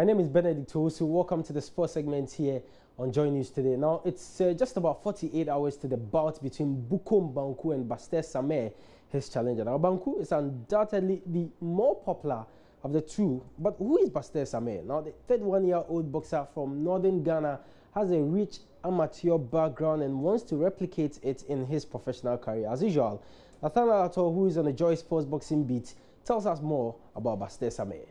My name is Benedict Owusu. Welcome to the sports segment here on Joy News today. Now, it's uh, just about 48 hours to the bout between Bukom Banku and Bastie Samir, his challenger. Now, Banku is undoubtedly the more popular of the two, but who is Bastie Samir? Now, the 31-year-old boxer from northern Ghana has a rich amateur background and wants to replicate it in his professional career. As usual, Nathaniel Attoh, who is on the Joy Sports Boxing beat, tells us more about Bastie Samir.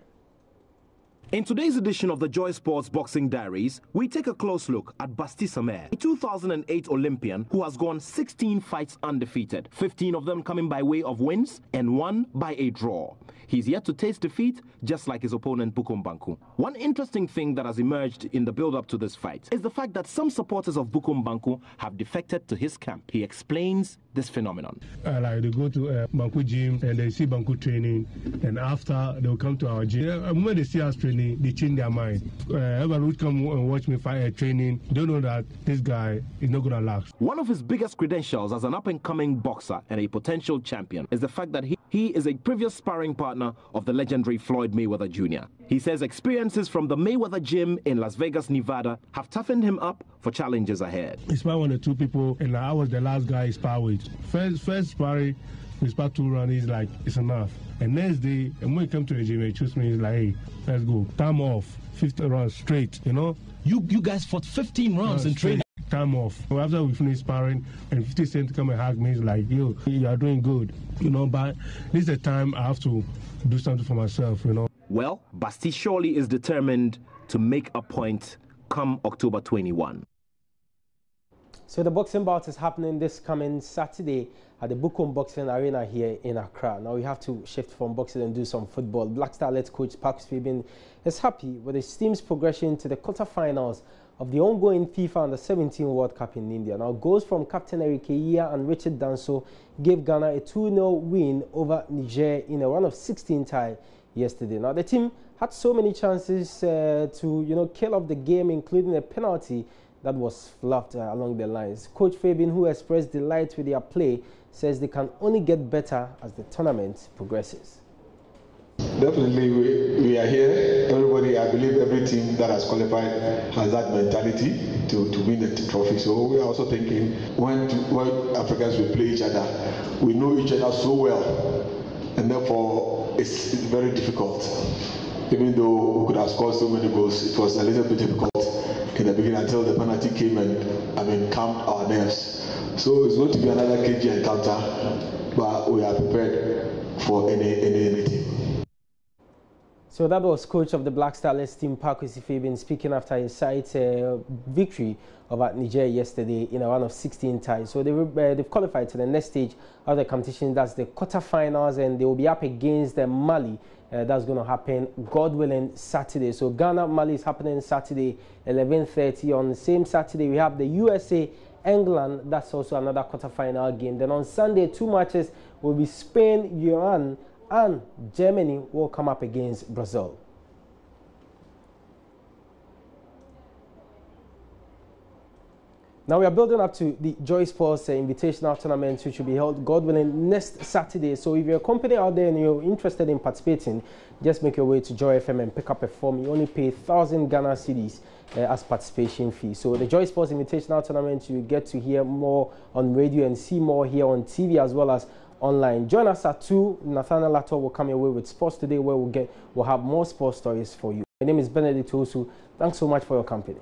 In today's edition of the Joy Sports Boxing Diaries, we take a close look at Bastie Samir, a 2008 Olympian who has gone 16 fights undefeated, 15 of them coming by way of wins and one by a draw. He's yet to taste defeat, just like his opponent Bukom Banku. One interesting thing that has emerged in the build-up to this fight is the fact that some supporters of Bukom Banku have defected to his camp. He explains this phenomenon. Uh, like they go to uh, Banku gym and they see Banku training, and after they'll come to our gym. Uh, when they see us training, they change their mind. Uh, everyone would come and watch me fight uh, training. Don't know that this guy is not gonna last. One of his biggest credentials as an up-and-coming boxer and a potential champion is the fact that he, he is a previous sparring partner of the legendary Floyd Mayweather Jr. He says experiences from the Mayweather gym in Las Vegas, Nevada have toughened him up for challenges ahead. He sparred one or two people, and I was the last guy he sparred with. First, first sparring, we sparred two rounds, he's like, it's enough. And next day, and when he come to the gym, he choose me, he's like, hey, let's go. Time off, 15 rounds straight, you know? You you guys fought 15 rounds in training. Time off. After we finish sparring, and 50 Cent come and hug me, he's like, yo, you are doing good, you know? But this is the time I have to do something for myself, you know? Well, Bastie surely is determined to make a point come October 21. So the boxing bout is happening this coming Saturday at the Bukom Boxing Arena here in Accra. Now we have to shift from boxing and do some football. Black Starlet coach Parks Fabin is happy with his team's progression to the quarterfinals of the ongoing FIFA Under 17 World Cup in India. Now goals from Captain Eric Ayiah and Richard Danso gave Ghana a 2-0 win over Niger in a run of 16 tie yesterday. Now the team had so many chances uh, to you know kill off the game, including a penalty that was fluffed uh, along the lines. Coach Fabin, who expressed delight with their play, says they can only get better as the tournament progresses. Definitely, we, we are here. Everybody, I believe every team that has qualified has that mentality to, to win the trophy. So we are also thinking when, to, when Africans will play each other, we know each other so well, and therefore it's, it's very difficult. Even though we could have scored so many goals, it was a little bit difficult in the beginning until the penalty came and I mean calmed our nerves. So it's going to be another KG encounter, but we are prepared for any any anything. So that was coach of the Black Starlets team, Paa Kwesi Fabin, speaking after his side's uh, victory over Niger yesterday in a round of 16 ties. So they uh, they've qualified to the next stage of the competition. That's the quarterfinals, and they will be up against the Mali uh, that's going to happen, God willing, Saturday. So Ghana Mali is happening Saturday, 11:30. On the same Saturday, we have the USA England. That's also another quarterfinal game. Then on Sunday, two matches will be Spain, Iran, and Germany will come up against Brazil. Now we are building up to the Joy Sports uh, Invitational Tournament, which will be held, God willing, next Saturday. So if you're a company out there and you're interested in participating, just make your way to Joy FM and pick up a form. You only pay 1,000 Ghana cedis uh, as participation fee. So the Joy Sports Invitational Tournament, you get to hear more on radio and see more here on TV as well as online. Join us at 2. Nathaniel Attoh will come your way with Sports Today, where we'll, get, we'll have more sports stories for you. My name is Benedict Owusu. Thanks so much for your company.